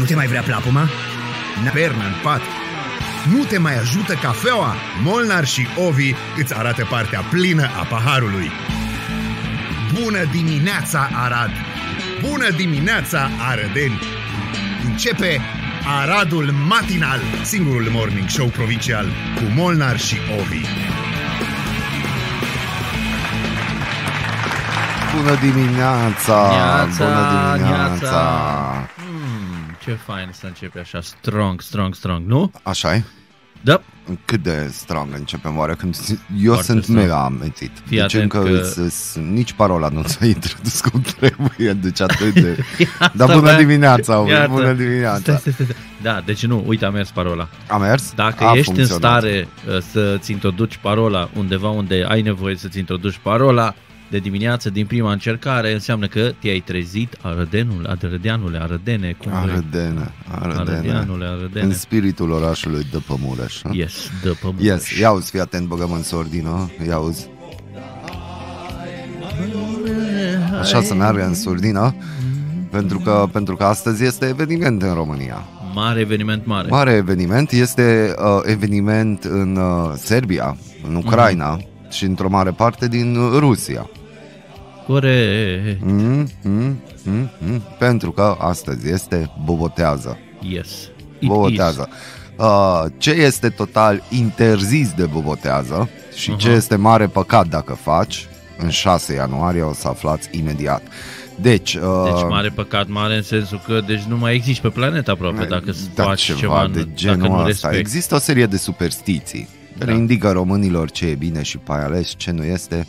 Nu te mai vrea plapuma? Perna în pat. Nu te mai ajută cafeaua? Molnar și Ovi îți arată partea plină a paharului. Bună dimineața, Arad! Bună dimineața, Arădeni! Începe Aradul Matinal, singurul morning show provincial cu Molnar și Ovi. Bună dimineața! Neața, Bună dimineața! neața. Hmm, ce fain să începe așa, strong, strong, strong, nu? așa e? Da, Cât de strong începem oare? Când eu Foarte sunt strong. mega amețit. Fii Deci atent încă că- îți, îți, nici parola nu ți-a introdus cum trebuie, deci atât de... Iată, Dar bună bă. dimineața, Ovi, Iată. bună dimineața! Stai, stai, stai, stai. Da, deci nu, uite, a mers parola. A mers? Dacă a ești funcționat. în stare uh, să-ți introduci parola undeva unde ai nevoie să-ți introduci parola de dimineață din prima încercare, înseamnă că te-ai trezit arădenul, arădeanule, arădene, cum vrei. Arădene, arădene. Arădeanule, În arădene. spiritul orașului de Pămureș. ha? Yes, dă pe muș. Yes, ia uzi, fii atent, băgăm în sordină, ia uzi. Așa să meargă în surdină, pentru că, pentru că astăzi este eveniment în România. Mare eveniment mare. Mare eveniment, este uh, eveniment în uh, Serbia, în Ucraina și într-o mare parte din uh, Rusia. Corect. Mm, mm, mm, mm, pentru că astăzi este bobotează. Yes. It bobotează. Uh, ce este total interzis de bobotează și ce Aha. este mare păcat dacă faci, în 6 ianuarie o să aflați imediat. Deci, uh, Deci mare păcat mare în sensul că deci nu mai existi pe planetă aproape dacă da, faci ceva, ceva, de dacă genul nu ăsta. respecti. Există o serie de superstiții care Da. indică românilor ce e bine și pe ales ce nu este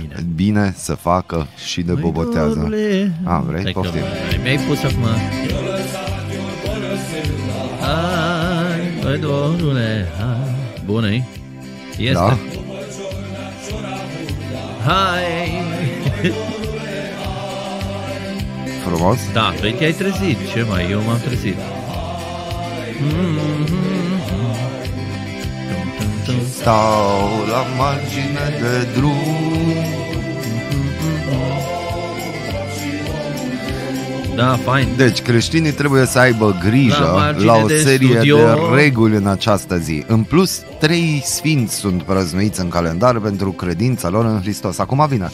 Bine. bine să facă și de bobotează. dorule. A, vrei? Stai că Poftim. mai- Mi-ai pus acum. Hai, băi, dorule, hai. Bună -i? Este. Da? Hai. Frumos? Da, păi te-ai trezit. Ce mai? Eu m-am trezit. Stau la margine de drum Da, fain. Deci creștinii trebuie să aibă grijă La la, margine la o de serie studio. de reguli în această zi. În plus, trei sfinți sunt prăznuiți în calendar pentru credința lor în Hristos. Acum vine.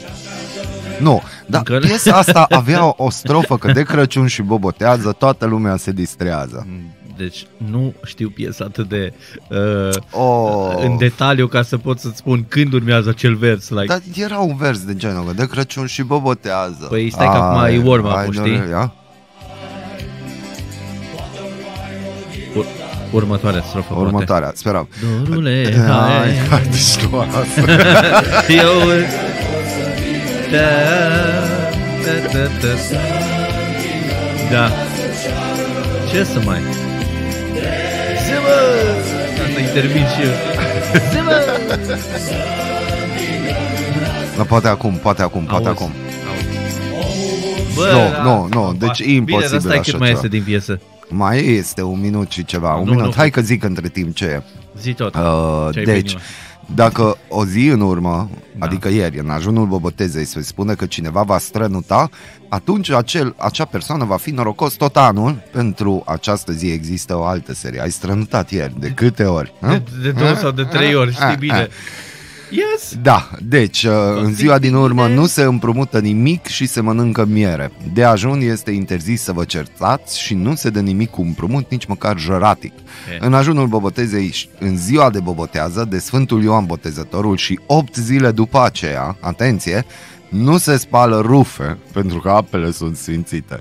Nu, dar Încă- piesa asta avea o strofă că de Crăciun și bobotează, toată lumea se distrează. Deci nu știu piesa atât de uh, Oh. în detaliu ca să pot să-ți spun când urmează acel vers. Like, Dar era un vers de genul că de Crăciun și bobotează. Păi stai că acum e warm-up-ul, hai, știi? domnule, ia. ur- următoarea strofă. Următoarea, speram. Poate. Dorule, Hai, hai, hai, deci nu asta. eu... Da, da, da, da. Da. Ce să mai... Zimă! Asta intervin și eu. Zimă! Dar poate acum, poate acum, poate Auzi. acum. Bă, Nu, nu, nu, deci e imposibil Bine, dar stai așa cât mai ceva. este din piesă. Mai este un minut și ceva, un Nu, minut. nu. Hai că zic între timp ce e. Zi tot. Uh, Ce-ai deci, venit, dacă o zi în urmă, Da. adică ieri, în ajunul bobotezei, se spune că cineva va strănuta, atunci acel, acea persoană va fi norocos tot anul. Pentru această zi există o altă serie. Ai strănutat ieri, de câte ori? De, hă? de două sau de trei ori, știi Ah, bine. Ah. Yes! Da, deci uh, în ziua din urmă nu se împrumută nimic și se mănâncă miere. De ajun este interzis să vă certați și nu se dă nimic cu împrumut, nici măcar jăratic. E. În ajunul bobotezei, în ziua de bobotează, de Sfântul Ioan Botezătorul și 8 zile după aceea, atenție, nu se spală rufe pentru că apele sunt sfințite.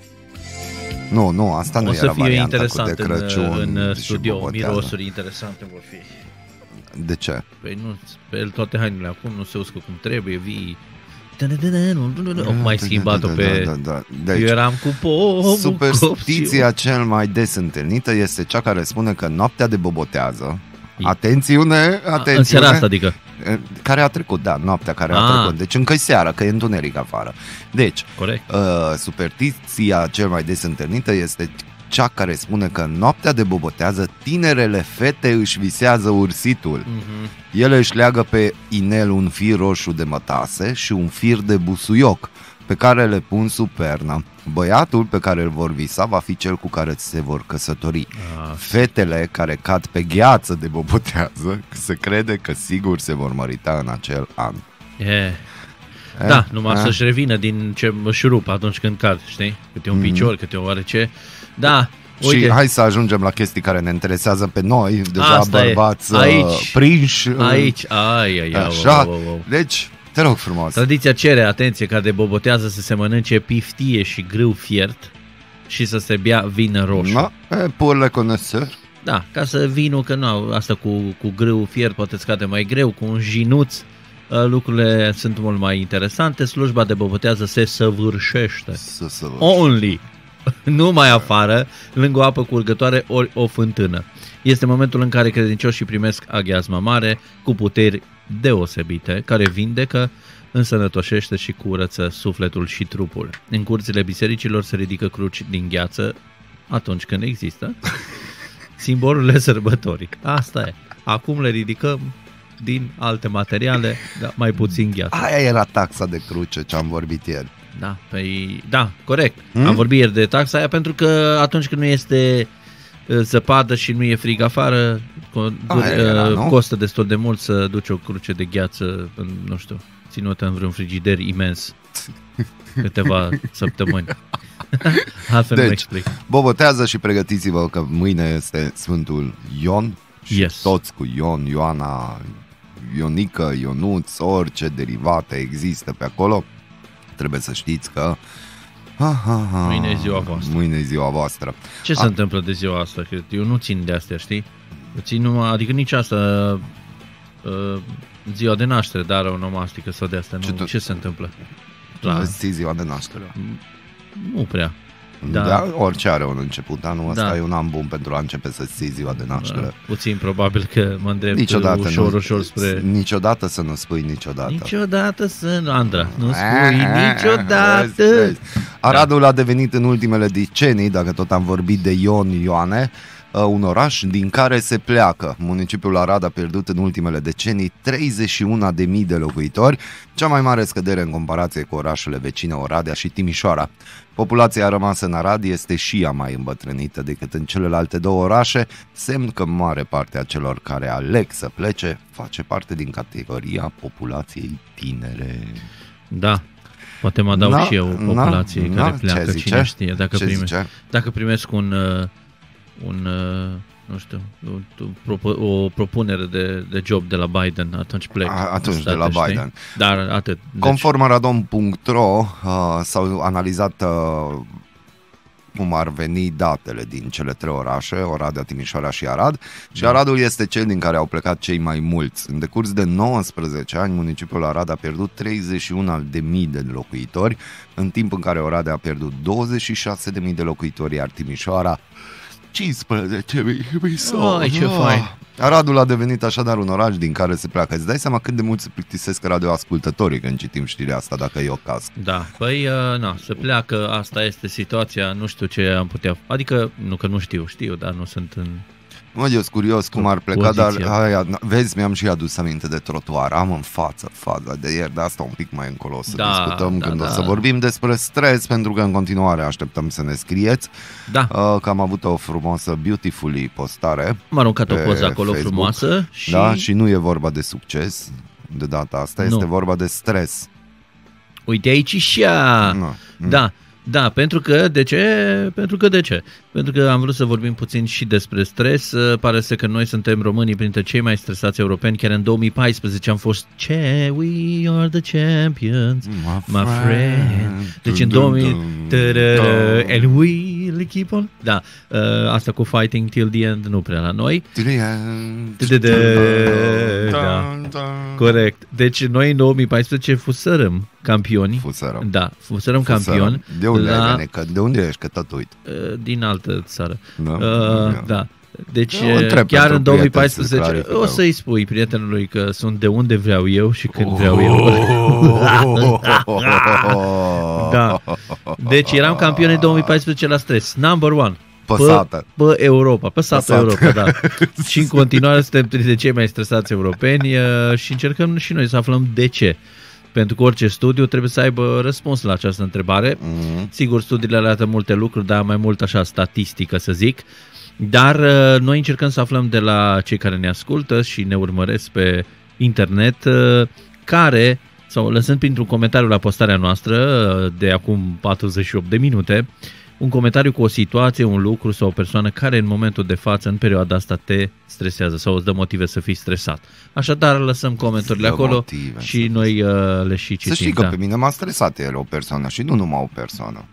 Nu, nu, asta nu o să era fie varianta cu interesant de în, Crăciun în și studio, bobotează. mirosuri interesante vor fi. De ce? Păi nu, pe el toate hainele acum nu se uscă cum trebuie, vii... O mai schimbat-o Da, pe... da, da, da. Eu Deci, eram cu pomul, Superstiția cel mai des întâlnită este cea care spune că noaptea de bobotează, E- atențiune, atențiune, În seara asta, adică. care a trecut, da, noaptea care a Ah. trecut, deci încă e seara, că e întuneric afară. Deci, Corect. uh, superstiția cel mai des întâlnită este cea care spune că în noaptea de bobotează tinerele fete își visează ursitul. Mhm. Ele își leagă pe inel un fir roșu de mătase și un fir de busuioc. pe care le pun sub pernă. Băiatul pe care îl vor visa va fi cel cu care se vor căsători. Ah, Fetele care cad pe gheață de bobotează se crede că sigur se vor mărita în acel an. e. Da, numai Eh? să-și revină din ce șurup atunci când cad, știi? Câte un Mhm. picior, câte o oarece. Da, uite, Și hai să ajungem la chestii care ne interesează pe noi, deja Asta e. bărbați uh, Aici. prinși. uh, aici, ai, ai, ai, Așa. wow, wow, wow. Deci, te rog frumos. Tradiția cere, atenție, ca de bobotează să se mănânce piftie și grâu fiert și să se bea vin roșu. No, e, pour le connaisseurs. Da, ca să vinul, că nu, asta cu, cu grâu fiert poate scade mai greu, cu un jinuț uh, lucrurile sunt mult mai interesante, slujba de bobotează se săvârșește. Să se vă... Only, nu mai afară, lângă o apă curgătoare ori o fântână. Este momentul în care credincioșii primesc aghiazma mare cu puteri deosebite, care vindecă, însănătoșește și curăță sufletul și trupul. În curțile bisericilor se ridică cruci din gheață atunci când există simbolurile sărbătorii. Asta e. Acum le ridicăm din alte materiale, dar mai puțin gheață. Aia era taxa de cruce ce am vorbit ieri. Da, păi, da, corect. Hmm? Am vorbit ieri de taxa aia pentru că atunci când nu este uh, zăpadă și nu e frig afară, co- Aia uh, era, nu? costă destul de mult să duci o cruce de gheață, în, nu știu, ținută în vreun frigider imens câteva săptămâni. Altfel nu Deci, explic. Bobotează și pregătiți-vă că mâine este Sfântul Ion și Yes. toți cu Ion, Ioana, Ionică, Ionuț, orice derivate există pe acolo. Trebuie să știți că Ha, ha, ha. Mâine e ziua voastră. Mâine e ziua voastră. Ce se A- întâmplă de ziua asta? Că eu nu țin de astea, știi? Eu țin numai, adică nici asta uh, ziua de naștere, dar o nomastică sau de astea. Ce Nu, tu- ce se întâmplă? Da. La, Îți ții ziua de naștere. nu prea. Da. Da. da. Orice are un început, dar nu asta Da. e un an bun pentru a începe să-ți ții ziua de naștere. Uh, Puțin probabil că mă îndrept Niciodată ușor, nu, ușor spre... Niciodată să nu spui niciodată. Niciodată să nu... Andra, nu Ah, spui ah, niciodată. vezi, vezi. Aradul a devenit în ultimele decenii, dacă tot am vorbit de Ion Ioane, uh, un oraș din care se pleacă. Municipiul Arad a pierdut în ultimele decenii 31.000 de locuitori, cea mai mare scădere în comparație cu orașele vecine Oradea și Timișoara. Populația rămasă în Arad este și ea mai îmbătrânită decât în celelalte două orașe, semn că mare parte a celor care aleg să plece face parte din categoria populației tinere. Da. Poate mă adaug Na, și eu na, populației na, care ce pleacă, zice? cine știe, dacă, Ce prime, zice? dacă primesc un, uh, un uh, nu știu, o, o, propo- o propunere de, de job de la Biden, atunci plec. A- atunci în de la știi? Biden. Dar atât. Deci, Conform Aradon.ro uh, s-au analizat uh, cum ar veni datele din cele trei orașe, Oradea, Timișoara și Arad, și Da. Aradul este cel din care au plecat cei mai mulți. În decurs de 19 ani, municipiul Arad a pierdut 31.000 de locuitori, în timp în care Oradea a pierdut 26.000 de locuitori, iar Timișoara 15.000 sau... Ai, ce fain. Aradul a devenit așadar un oraș din care se pleacă. Îți dai seama cât de mult se plictisesc radioascultătorii când citim știrea asta, dacă e o caz. Da, păi, uh, na, se pleacă, asta este situația, nu știu ce am putea, adică, nu că nu știu, știu, dar nu sunt în... Mă, eu sunt curios cum ar pleca, Poziția. dar aia, na, vezi, mi-am și adus aminte de trotuar. Am în față faza de ieri, dar asta un pic mai încolo o să Da, discutăm da, când da. o să vorbim despre stres, pentru că în continuare așteptăm să ne scrieți Da, uh, că am avut o frumoasă Beautifully postare, am aruncat o pe poză acolo Facebook. frumoasă și... da, și nu e vorba de succes de data asta, Nu. este vorba de stres. Uite aici și ea! Nu. Da, da, pentru că, de ce? Pentru că de ce? Pentru că am vrut să vorbim puțin și despre stres. Uh, Pare să că noi suntem românii printre cei mai stresați europeni. Chiar în 2014 am fost ce We are the champions, my friend. Deci în 2000... Tărără, And we will keep on. Da, uh, asta cu fighting till the end nu prea la noi. Da. Corect. Deci noi în 2014 fusărăm campioni. Fusărăm. Da, fusărăm Fusărăm. campion De unde la, ai venit? Că- De unde ești? Că tot uit. uh, din altă țară. Da? Uh, Ia. da. Deci Eu întreb chiar pentru în prieteni 2014 să clarificăm. o să-i spui prietenului că sunt de unde vreau eu și când vreau eu. Da. Deci eram campion în 2014 la stres. Number one. Păsată. Pe, pe Europa, pe satul Păsată. Europa, da. și în continuare suntem printre cei mai stresați europeni uh, și încercăm și noi să aflăm de ce. Pentru că orice studiu trebuie să aibă răspuns la această întrebare. Mhm. Sigur, studiile arată multe lucruri, dar mai mult așa statistică să zic. Dar uh, noi încercăm să aflăm de la cei care ne ascultă și ne urmăresc pe internet, uh, care, sau lăsând printr-un comentariu la postarea noastră uh, de acum 48 de minute, un comentariu cu o situație, un lucru sau o persoană care în momentul de față, în perioada asta, te stresează sau îți dă motive să fii stresat. Așadar, lăsăm comentariile dă acolo motive și să noi uh, le și citim. Să știi că da. pe mine m-a stresat el o persoană și nu numai o persoană.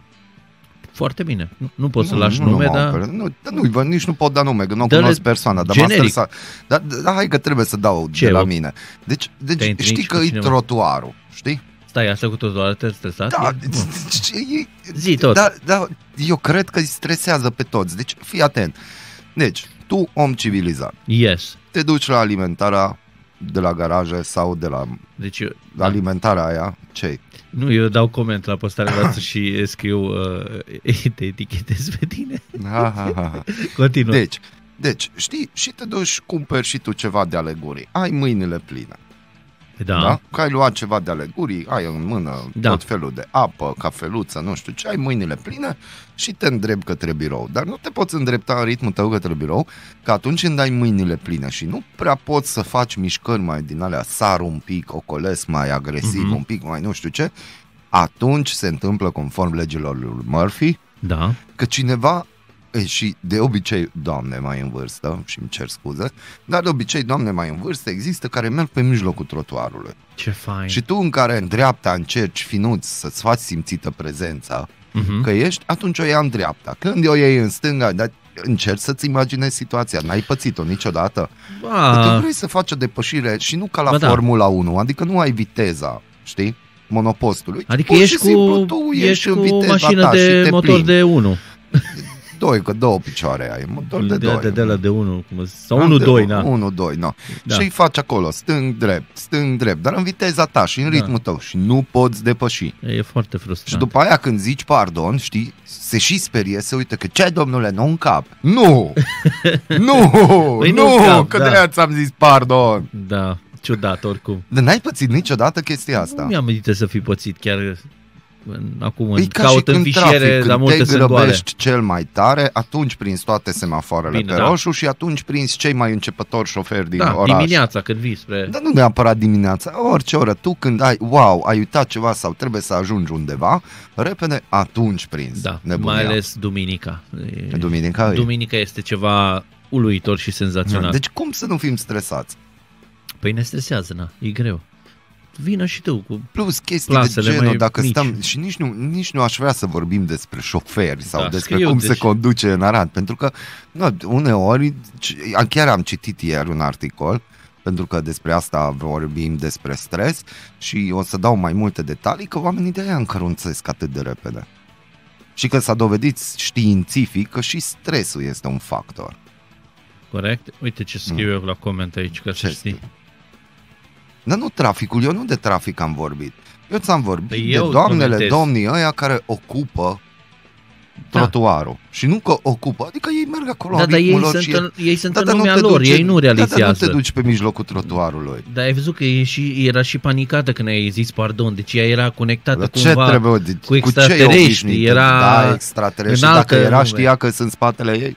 Foarte bine. Nu, nu poți să Nu, lași nu nume, numai o dar... per- Nu, dar nu, bă, nici nu pot da nume, că nu Dă-le cunosc persoana, dar m-a generic. stresat. Dar, dar hai că trebuie să dau Ce, de la o- mine. Deci, Te-ai deci întâlnit știi și că cu e cineva? trotuarul, știi? Stai, asta cu totul te stresat? Da, E- nu. deci, e, Zi tot. da, da, eu cred că îi stresează pe toți. Deci, fii atent. Deci, tu, om civilizat, Yes. te duci la alimentarea de la garaje sau de la Deci, eu, la alimentarea aia, ce nu, eu dau coment la postarea voastră și scriu, uh, te etichetez pe tine. Ha, ha, ha, ha. Continuă. Deci, deci, știi, și te duci, cumperi și tu ceva de alegorii. Ai mâinile pline. Da. Da? Că ai luat ceva de alegurii, ai în mână Da. tot felul de apă, cafeluță, nu știu ce, ai mâinile pline și te îndrept către birou. Dar nu te poți îndrepta în ritmul tău către birou, că atunci când ai mâinile pline și nu prea poți să faci mișcări mai din alea, sar un pic, ocolesc mai agresiv, Mhm. un pic mai nu știu ce, atunci se întâmplă conform legilor lui Murphy Da. că cineva e, și de obicei doamne mai în vârstă și îmi cer scuze, dar de obicei doamne mai în vârstă există care merg pe mijlocul trotuarului. Ce fain. Și tu în care în dreapta încerci finuț să-ți faci simțită prezența Mhm. că ești, atunci o ia în dreapta. Când o iei în stânga, dar încerci să-ți imaginezi situația, n-ai pățit-o niciodată. Că tu Ba, vrei să faci o depășire și nu ca la Ba da. Formula 1, adică nu ai viteza, știi? monopostului. adică Pur și ești cu, simplu tu ești în cu viteza mașină ta și de te motor plimbi. de 1. Doi, că două picioare ai, motor de, de, doi. de, de la de 1. Sau Am 1, de- 2, na. 1, 2, no. Da. Și îi faci acolo, stâng, drept, stâng, drept, dar în viteza ta și în Da. ritmul tău și nu poți depăși. E foarte frustrant. Și după aia când zici pardon, știi, se și sperie, se uită că ce domnule, nu în cap. Nu! nu! Păi nu nu! în cap, că da. de-aia ți-am zis pardon. Da, ciudat oricum. Dar n-ai pățit niciodată chestia Nu asta. mi-am meditat să fi pățit chiar în, acum în, E ca și caut în când fișiere, trafic, dar când multe te sunt goale. grăbești cel mai tare, atunci prinzi toate semafoarele Bine, pe da. roșu și atunci prinzi cei mai începători șoferi din Da, oraș. dimineața când vii spre... Dar nu neapărat dimineața, orice oră, tu când ai, wow, ai uitat ceva sau trebuie să ajungi undeva, repede, atunci prinzi Da, nebunia. mai ales duminica. E- Duminica e. Duminica este ceva uluitor și senzațional. Deci cum să nu fim stresați? Păi ne stresează, na, e greu. Vină și tu cu... Plus chestii Plasele de genul, mai dacă mici. stăm, și nici nu, nici nu aș vrea să vorbim despre șoferi sau Da, despre scriu, cum deci- se conduce în Arad, pentru că nu, uneori, c- chiar am citit ieri un articol, pentru că despre asta vorbim despre stres și o să dau mai multe detalii, că oamenii de aia încărunțesc atât de repede. Și că s-a dovedit științific că și stresul este un factor. Corect? Uite ce scriu eu la coment aici, ca să Mm. Ce știi. Dar nu traficul, eu nu de trafic am vorbit. Eu ți-am vorbit Păi de eu doamnele, comentez. domnii ăia care ocupă Da. trotuarul. Și nu că ocupă, adică ei merg acolo Da, în dar ritmul ei lor sunt, și în, ei sunt Da, în dar nu lumea te lor, duci ei în- nu Da, dar realizează. nu te duci pe mijlocul trotuarului. Dar ai văzut că e și, era și panicată când ai zis pardon, deci ea era conectată Dar ce cumva trebuie? De- cu ce e extraterestri, obișnuită? era Da, extraterestri. în Dacă altă era, lume. știa că sunt spatele ei.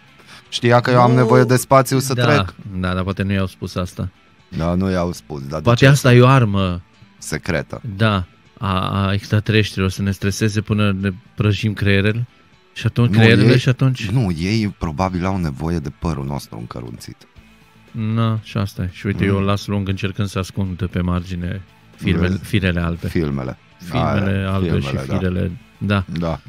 Știa că eu am Nu. nevoie de spațiu să da, trec. Da, dar poate nu i-au spus asta. Da, nu i-au spus. Dar de Poate ce? asta e o armă, Secretă. da, a, a extraterestrilor să ne streseze până ne prăjim creierele. Și atunci Nu, creierele ei- și atunci... Nu, ei probabil au nevoie de părul nostru încărunțit. Na, și asta e. Și uite, Mm. eu o las lung încercând să ascund pe margine firmele, Vezi? firele albe. Filmele. Filmele Aia, albe filmele, și da. firele... Da. Da.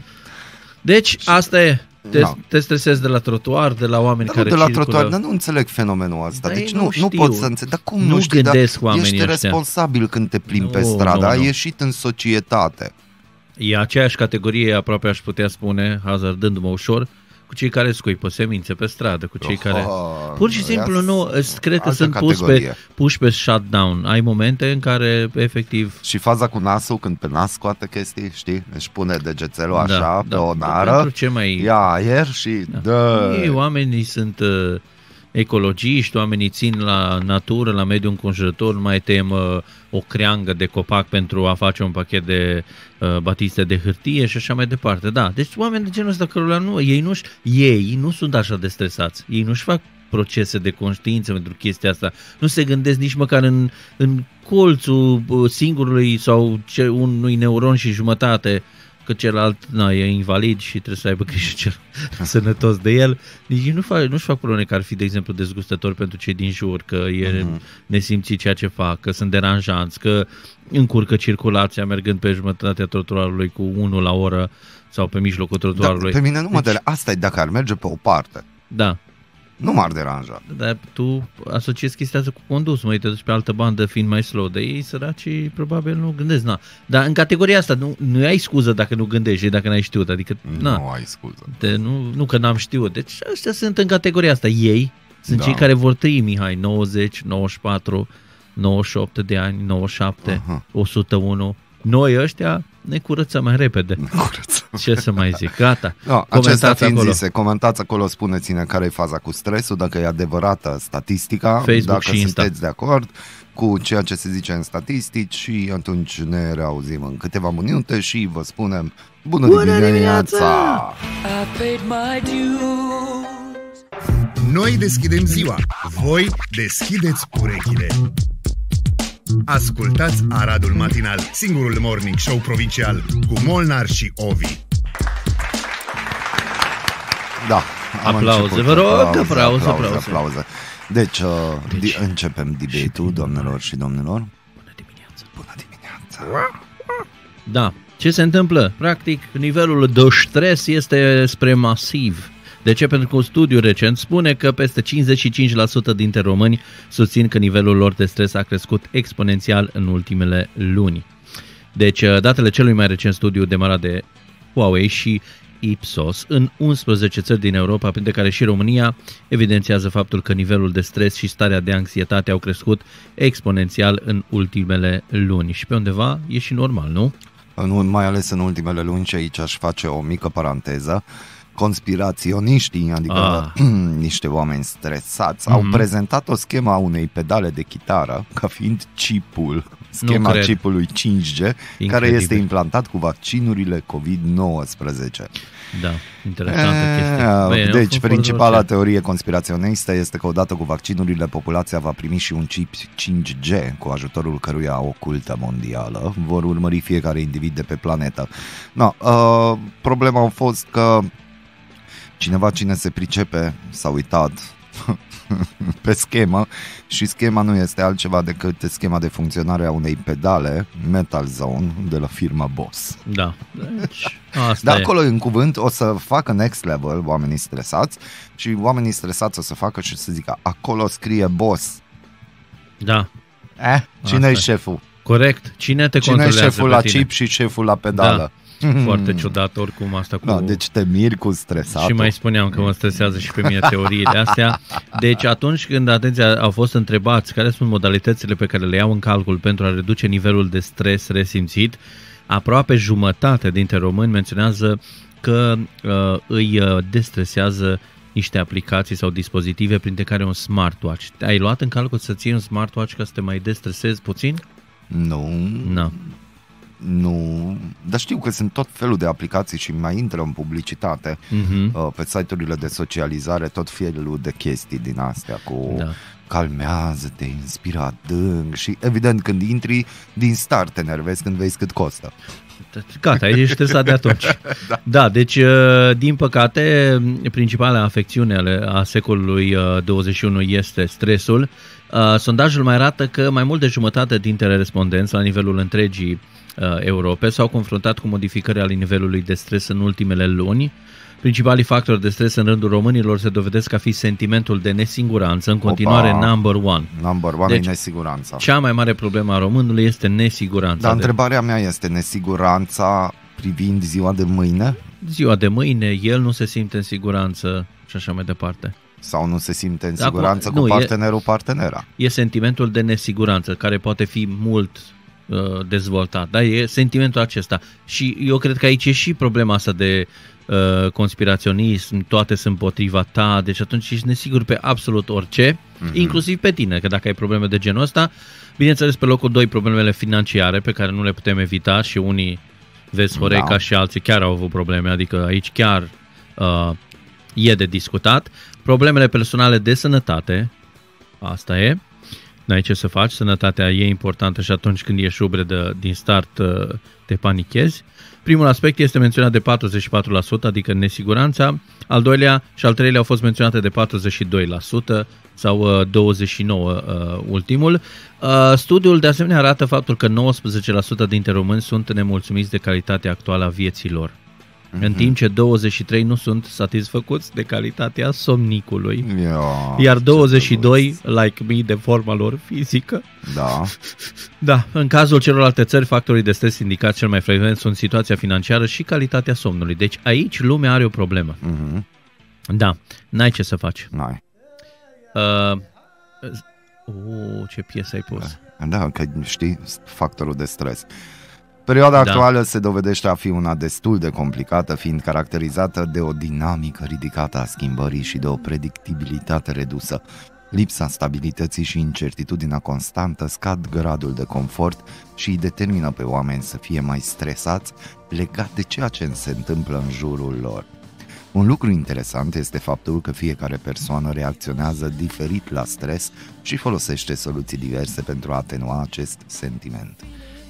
Deci, asta e. Te, Da. te stresezi de la trotuar, de la oameni Dar nu care de la circulă. trotuar, dar nu înțeleg fenomenul ăsta. Dar deci ei nu, nu nu, știu. pot să înțeleg. Dar cum nu, Nu știi? gândesc dar oamenii ești ăștia. responsabil când te plimbi pe Nu, stradă. nu, Ai nu. ieșit în societate. E aceeași categorie, aproape aș putea spune, hazardându-mă ușor, cu cei care scuipă semințe pe stradă, cu cei care... Oh, Pur și simplu ia- nu, îți- cred că altă sunt puși pe, categorie. puși pe shutdown. Ai momente în care, efectiv, Și faza cu nasul, când pe nas scoate chestii, știi? Își pune degețelul așa da, pe da, o da, nară, pentru ce mai... ia aer și Da. dă. Ei, oamenii sunt uh, ecologiști, oamenii țin la natură, la mediul înconjurător, nu mai tăiem uh, o creangă de copac pentru a face un pachet de uh, batiste de hârtie și așa mai departe. Da, deci oameni de genul ăsta cărora nu, ei nu ei nu sunt așa de stresați, ei nu-și fac procese de conștiință pentru chestia asta. Nu se gândesc nici măcar în, în colțul uh, singurului sau ce, unui neuron și jumătate că celălalt na, e invalid și trebuie să aibă grijă cel sănătos de el. Nici nu fac, nu-și fac probleme că ar fi, de exemplu, dezgustător pentru cei din jur, că e uh-huh. nesimțit ceea ce fac, că sunt deranjanți, că încurcă circulația mergând pe jumătatea trotuarului cu unul la oră sau pe mijlocul trotuarului. Da, pe mine nu mă deci... Asta e dacă ar merge pe o parte. Da nu m-ar deranja. Dar tu asociezi chestia asta cu condus, mai te duci pe altă bandă fiind mai slow, de ei săraci probabil nu gândesc, na. Dar în categoria asta nu, nu ai scuză dacă nu gândești, dacă n-ai știut, adică, na. Nu ai scuză. De, nu, nu că n-am știut, deci ăștia sunt în categoria asta, ei sunt da. cei care vor trăi, Mihai, 90, 94, 98 de ani, 97, uh-huh. 101, noi ăștia ne curățăm mai repede. Ne curățăm. Ce să mai zic, gata. No, acestea fiind acolo. zise, comentați acolo, spuneți-ne care e faza cu stresul, dacă e adevărată statistica, Facebook dacă și sunteți Insta. de acord cu ceea ce se zice în statistici și atunci ne reauzim în câteva minute și vă spunem bună, bună dimineața! dimineața! Noi deschidem ziua, voi deschideți urechile. Ascultați Aradul Matinal, singurul morning show provincial cu Molnar și Ovi. Da, am aplauze, început. vă rog, aplauze, aplauze, aplauze. aplauze. Deci, uh, deci di- începem debate-ul, doamnelor și domnilor. Bună dimineața! Bună dimineața! Da, ce se întâmplă? Practic, nivelul de stres este spre masiv. De ce? Pentru că un studiu recent spune că peste 55% dintre români susțin că nivelul lor de stres a crescut exponențial în ultimele luni. Deci, uh, datele celui mai recent studiu demarat de Huawei și Ipsos în 11 țări din Europa, printre care și România, evidențiază faptul că nivelul de stres și starea de anxietate au crescut exponențial în ultimele luni. Și pe undeva e și normal, nu? În, mai ales în ultimele luni și aici aș face o mică paranteză conspiraționiștii, adică ah. niște oameni stresați, mm-hmm. au mhm. prezentat o schemă a unei pedale de chitară ca fiind chipul, schema chipului 5G, Incredibil. care este implantat cu vaccinurile COVID-19. Da, interesantă e, eh, chestie. Băi, deci, principala teorie conspiraționistă este că odată cu vaccinurile, populația va primi și un chip 5G, cu ajutorul căruia o cultă mondială vor urmări fiecare individ de pe planetă. No, uh, problema a fost că cineva cine se pricepe s-a uitat pe schemă și schema nu este altceva decât schema de funcționare a unei pedale Metal Zone de la firma Boss. Da. Deci, asta Dar acolo în cuvânt o să facă next level oamenii stresați și oamenii stresați o să facă și să zică acolo scrie Boss. Da. Eh, cine e șeful? Corect. Cine te Cine controlează e șeful la chip și șeful la pedală? Da. Foarte ciudat oricum asta cu... Da, deci te miri cu stresat. Și mai spuneam că mă stresează și pe mine teoriile astea. Deci atunci când, atenția, au fost întrebați care sunt modalitățile pe care le iau în calcul pentru a reduce nivelul de stres resimțit, aproape jumătate dintre români menționează că uh, îi uh, destresează niște aplicații sau dispozitive, printre care un smartwatch. Ai luat în calcul să ții un smartwatch ca să te mai destresezi puțin? Nu. No nu, dar știu că sunt tot felul de aplicații și mai intră în publicitate uh-huh. uh, pe site-urile de socializare, tot felul de chestii din astea cu da. calmează-te, inspira adânc și evident când intri din start te nervezi când vezi cât costă. Gata, ești stresat de atunci. da. da, deci, uh, din păcate, principala afecțiune a secolului 21 uh, este stresul. Uh, sondajul mai arată că mai mult de jumătate dintre respondenți la nivelul întregii Uh, Europe s-au confruntat cu modificări ale nivelului de stres în ultimele luni. Principalii factori de stres în rândul românilor se dovedesc a fi sentimentul de nesiguranță, în continuare Opa, number one. Number one deci, e nesiguranța. Cea mai mare problemă a românului este nesiguranța. Dar de... întrebarea mea este nesiguranța privind ziua de mâine? Ziua de mâine, el nu se simte în siguranță și așa mai departe. Sau nu se simte în siguranță Acum, cu nu, partenerul, e, partenera? E sentimentul de nesiguranță, care poate fi mult uh, dezvoltat. Da? E sentimentul acesta. Și eu cred că aici e și problema asta de uh, conspiraționism, toate sunt potriva ta, deci atunci ești nesigur pe absolut orice, mm-hmm. inclusiv pe tine, că dacă ai probleme de genul ăsta, bineînțeles pe locul 2 problemele financiare pe care nu le putem evita și unii vezi Horeca da. și alții chiar au avut probleme, adică aici chiar uh, e de discutat. Problemele personale de sănătate, asta e, n-ai ce să faci, sănătatea e importantă și atunci când ești ubre de, din start uh, te panichezi. Primul aspect este menționat de 44%, adică nesiguranța. Al doilea și al treilea au fost menționate de 42% sau 29% uh, ultimul. Studiul de asemenea arată faptul că 19% dintre români sunt nemulțumiți de calitatea actuală a vieților mm-hmm. în timp ce 23 nu sunt satisfăcuți de calitatea somnicului. Ia, iar 22, like me, de forma lor fizică. Da. Da, în cazul celorlalte țări, factorii de stres indicați cel mai frecvent sunt situația financiară și calitatea somnului. Deci aici lumea are o problemă. Mm-hmm. Da, n-ai ce să faci. N-ai. Uh, uh, ce piesă ai pus. Da, că știi factorul de stres. Perioada da. actuală se dovedește a fi una destul de complicată, fiind caracterizată de o dinamică ridicată a schimbării și de o predictibilitate redusă. Lipsa stabilității și incertitudinea constantă scad gradul de confort și îi determină pe oameni să fie mai stresați legat de ceea ce se întâmplă în jurul lor. Un lucru interesant este faptul că fiecare persoană reacționează diferit la stres și folosește soluții diverse pentru a atenua acest sentiment.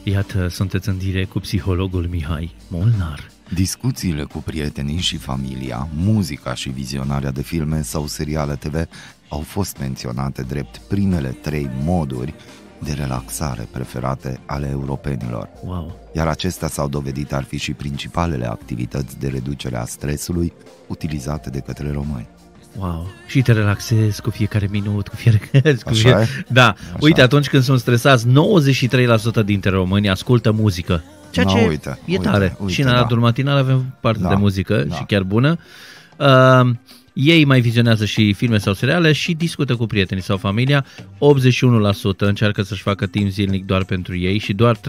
Iată, sunteți în direct cu psihologul Mihai Molnar. Discuțiile cu prietenii și familia, muzica și vizionarea de filme sau seriale TV au fost menționate drept primele trei moduri de relaxare preferate ale europenilor. Wow. Iar acestea s-au dovedit ar fi și principalele activități de reducere a stresului utilizate de către români. Wow. Și te relaxezi cu fiecare minut, cu fiecare... Cu Așa fiecare... e? Da. Așa. Uite, atunci când sunt stresați, 93% dintre români ascultă muzică. Ceea No, ce uite, e uite, tare. uite, și în da. Aradul Matinal avem parte Da, de muzică da. și chiar bună. Uh, ei mai vizionează și filme sau seriale și discută cu prietenii sau familia. 81% încearcă să-și facă timp zilnic doar pentru ei și doar 31%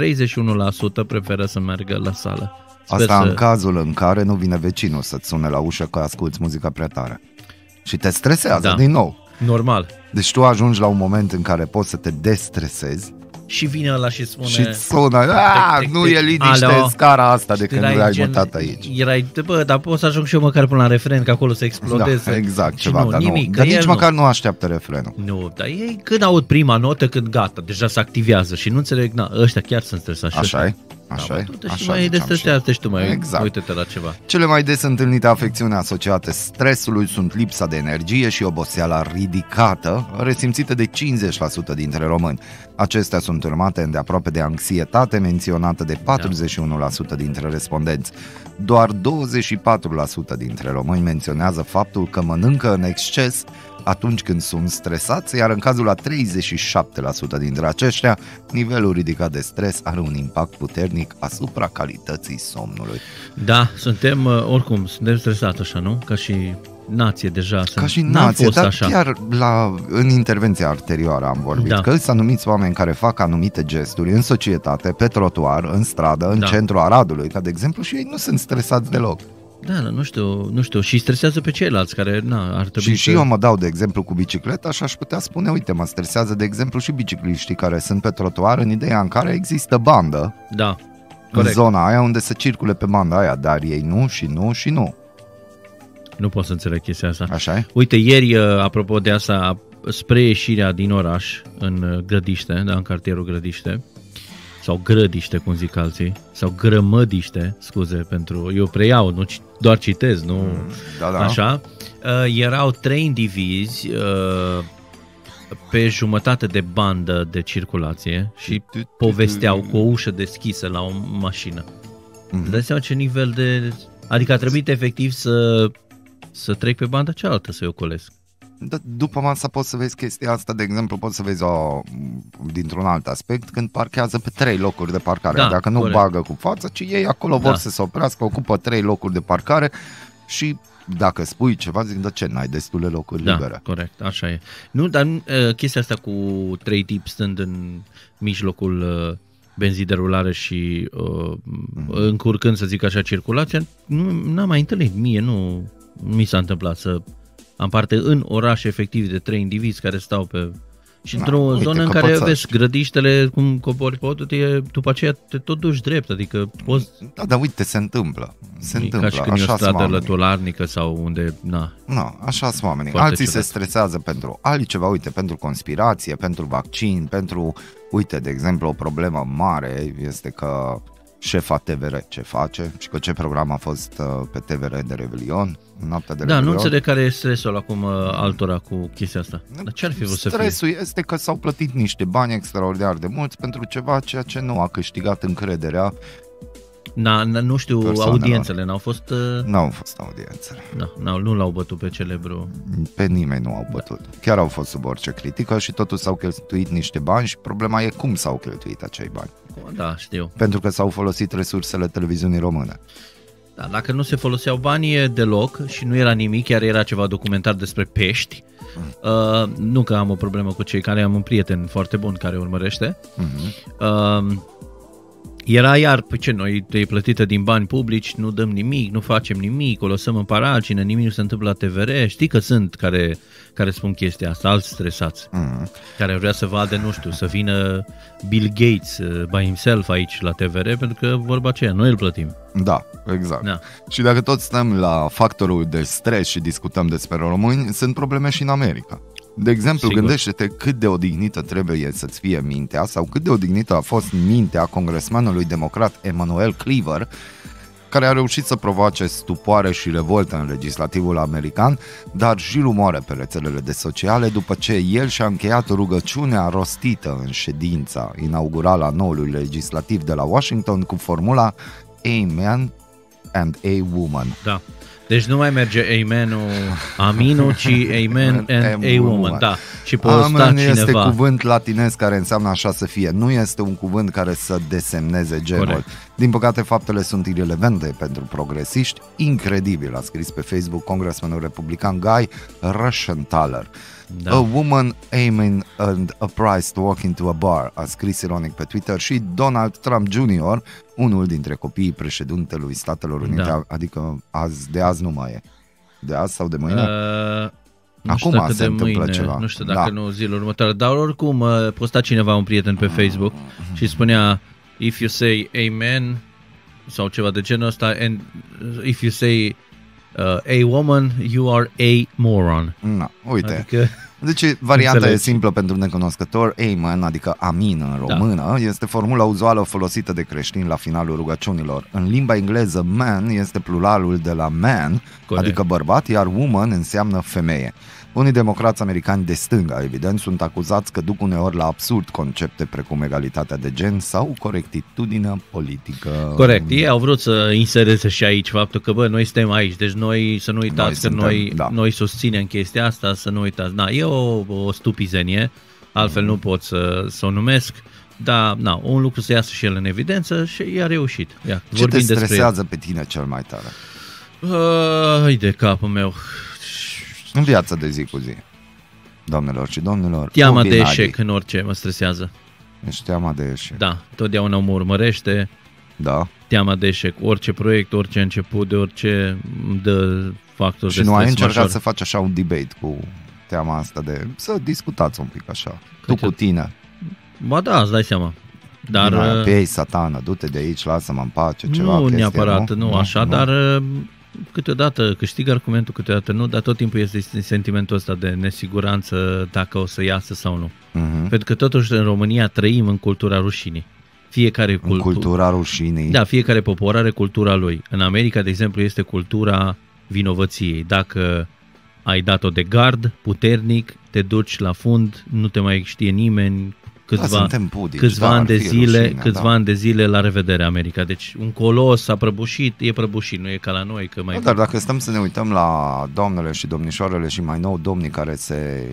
preferă să meargă la sală. Sper Asta să... în cazul în care nu vine vecinul să-ți sune la ușă că asculti muzica prea tare. Și te stresează Da. din nou. Normal. Deci tu ajungi la un moment în care poți să te destresezi Și vine ăla și spune... și îți sună, "Ah, tic, nu tic, e liniște alo." în scara asta de Și când erai ai gen- mutat aici. Erai, bă, dar pot să ajung și eu măcar până la refren, că acolo să explodeze. Da, exact, Și ceva, nu, dar, nimic, nu. că dar el nici nu. măcar nu așteaptă refrenul. Nu, dar ei când aud prima notă, când gata, deja se activează și nu înțeleg, na, ăștia chiar sunt stresați. și Așa ăștia. e? Așa da, e? bă, tu și Așa mai ziceam destresează și tu mai Exact. uite-te la ceva. Cele mai des întâlnite afecțiuni asociate stresului sunt lipsa de energie și oboseala ridicată, resimțite de 50% dintre români. Acestea sunt urmate îndeaproape de anxietate menționată de 41% dintre respondenți. Doar 24% dintre români menționează faptul că mănâncă în exces atunci când sunt stresați, iar în cazul a 37% dintre aceștia, nivelul ridicat de stres are un impact puternic asupra calității somnului. Da, suntem, uh, oricum, suntem stresați așa, nu? Ca și nație deja. Ca sunt- și n-am nație, fost dar așa. chiar la, în intervenția anterioară am vorbit, Da. că sunt anumiți oameni care fac anumite gesturi în societate, pe trotuar, în stradă, în Da. centrul Aradului, ca de exemplu, și ei nu sunt stresați deloc. Da, nu știu, nu știu, și stresează pe ceilalți care, na, ar trebui Și, să... și eu mă dau de exemplu cu bicicleta și aș putea spune, uite, mă stresează de exemplu și bicicliștii care sunt pe trotuar în ideea în care există bandă Da, în corect. zona aia unde se circule pe banda aia, dar ei nu și nu și nu. Nu pot să înțeleg chestia asta. Așa e? Uite, ieri, uh, apropo de asta, spre ieșirea din oraș, în uh, Grădiște, da, în cartierul Grădiște, sau Grădiște, cum zic alții, sau Grămădiște, scuze pentru... Eu preiau, nu ci- doar citez, nu... Da, da. Așa. Uh, erau trei indivizi uh, pe jumătate de bandă de circulație și povesteau cu o ușă deschisă la o mașină. Mhm. Îți dai seama ce nivel de... Adică a trebuit efectiv să, să trec pe banda cealaltă să-i ocolesc. Da, după masa poți să vezi chestia asta, de exemplu, poți să vezi o, dintr-un alt aspect când parchează pe trei locuri de parcare. Da, Dacă nu corect. bagă cu față, ci ei acolo vor Da. să se oprească, ocupă trei locuri de parcare și dacă spui ceva, zic, de ce n-ai destule locuri Da, libere? corect, așa e. Nu, dar uh, chestia asta cu trei tipi stând în mijlocul uh, benzii de rulare și uh, încurcând, să zic așa, circulația, nu n-am mai întâlnit. Mie nu mi s-a întâmplat să am parte în oraș efectiv de trei indivizi care stau pe și Da, într-o uite, zonă în care căpățăși. vezi grădiștele, cum cobori pe podul, e, după aceea te tot duci drept, adică poți, Da, dar uite, se întâmplă. Se e întâmplă. ca și când e o Așa sunt stradă oamenii. lătularnică sau unde, na, Nu, așa sunt oamenii. Foarte Alții ciudat. se stresează pentru altceva, uite, pentru conspirație, pentru vaccin, pentru, uite, de exemplu, o problemă mare este că șefa TVR ce face și că ce program a fost uh, pe TVR de Revelion, noaptea de Da, nu Revelion. înțeleg care e stresul acum uh, altora cu chestia asta. Dar ce ar fi vrut să fie? Stresul este că s-au plătit niște bani extraordinar de mulți pentru ceva ceea ce nu a câștigat încrederea, Na, na, nu știu, Persoanelor. audiențele n-au fost... Uh, nu au fost audiențele. na, n-au, nu l-au bătut pe celebru. Pe nimeni nu au bătut. Chiar au fost sub orice critică și totuși s-au cheltuit niște bani și problema e cum s-au cheltuit acei bani. Da, știu. Pentru că s-au folosit resursele televiziunii române. Da, dacă nu se foloseau banii deloc și nu era nimic, chiar era ceva documentar despre pești, uh, nu că am o problemă cu cei care am un prieten foarte bun care urmărește, Mhm. uh, era iar, pe ce, noi e plătită din bani publici, nu dăm nimic, nu facem nimic, o lăsăm în paragină, nimic nu se întâmplă la TVR, știi că sunt care, care spun chestia asta, alți stresați, Mhm. care vrea să vadă, nu știu, să vină Bill Gates uh, by himself aici la TVR, pentru că vorba aceea, noi îl plătim. Da, exact. Da. Și dacă tot stăm la factorul de stres și discutăm despre români, sunt probleme și în America. De exemplu, Sigur. gândește-te cât de odihnită trebuie să-ți fie mintea sau cât de odihnită a fost mintea congresmanului democrat Emanuel Cleaver, care a reușit să provoace stupoare și revoltă în legislativul american, dar și rumoare pe rețelele de sociale după ce el și-a încheiat rugăciunea rostită în ședința inaugurală a noului legislativ de la Washington cu formula Amen and a woman. Da. Deci nu mai merge amen-ul, aminul, ci amen and a woman. Da. Și poți sta Amen este cineva. cuvânt latinesc care înseamnă așa să fie. Nu este un cuvânt care să desemneze genul. Corect. Din păcate, faptele sunt irelevante pentru progresiști. Incredibil, a scris pe Facebook congresmanul republican Guy Rushenthaler. Da. A woman aiming and a price to walk into a bar, a scris ironic pe Twitter și Donald Trump Jr., unul dintre copiii președintelui Statelor Unite, Da. adică azi, de azi nu mai e. De azi sau de mâine? Uh, nu știu Acum dacă se de întâmplă mâine, ceva. Nu știu dacă Da. nu zilul următoare, dar oricum uh, posta cineva un prieten pe Facebook și spunea if you say amen sau ceva de genul ăsta and if you say uh, a woman you are a moron. Na, uite. Adică Deci varianta Înțelegi. e simplă pentru necunoscător. Amen, adică amin în Da. română, este formula uzuală folosită de creștini la finalul rugăciunilor. În limba engleză, man este pluralul de la man, Corect. adică bărbat, iar woman înseamnă femeie. Unii democrați americani de stânga, evident, sunt acuzați că duc uneori la absurd concepte precum egalitatea de gen sau corectitudinea politică. Corect, ei au vrut să insereze și aici faptul că, bă, noi suntem aici, deci noi, să nu uitați Noi că suntem, noi, da. noi susținem chestia asta, să nu uitați. Na, e o, o stupizenie, altfel nu pot să, să o numesc, dar, na, un lucru să iasă și el în evidență și i-a reușit. Ia, Ce te vorbim despre el. stresează pe tine cel mai tare? Ai de capul meu. În viața de zi cu zi. Doamnelor și domnilor, Teama de Obi Nadi. eșec în orice mă stresează. Ești teama de eșec. Da, totdeauna mă urmărește, Da. teama de eșec, orice proiect, orice început, de orice îmi dă factor Și de nu ai stres încercat major. să faci așa un debate cu teama asta de... Să discutați un pic așa. Câte- Tu cu tine. Ba da, îți dai seama. Dar Din aia, uh, pe ei, satană, du-te de aici, lasă-mă în pace, ceva nu chestie, neapărat, nu, nu așa, dar uh, câteodată câștig argumentul, câteodată nu, dar tot timpul este sentimentul ăsta de nesiguranță dacă o să iasă sau nu. Mhm. Pentru că totuși în România trăim în cultura rușinii. Fiecare În cultură. cultura rușinii. Da, fiecare popor are cultura lui. În America, de exemplu, este cultura vinovăției. Dacă ai dat-o de gard, puternic, te duci la fund, nu te mai știe nimeni, câțiva, da, suntem pudici, câțiva da, ani ar de fi zile, rușine, câțiva da. ani de zile la revedere America. Deci un colos a prăbușit, e prăbușit, nu e ca la noi că mai Da, dar dacă stăm să ne uităm la doamnele și domnișoarele și mai nou domnii care, se,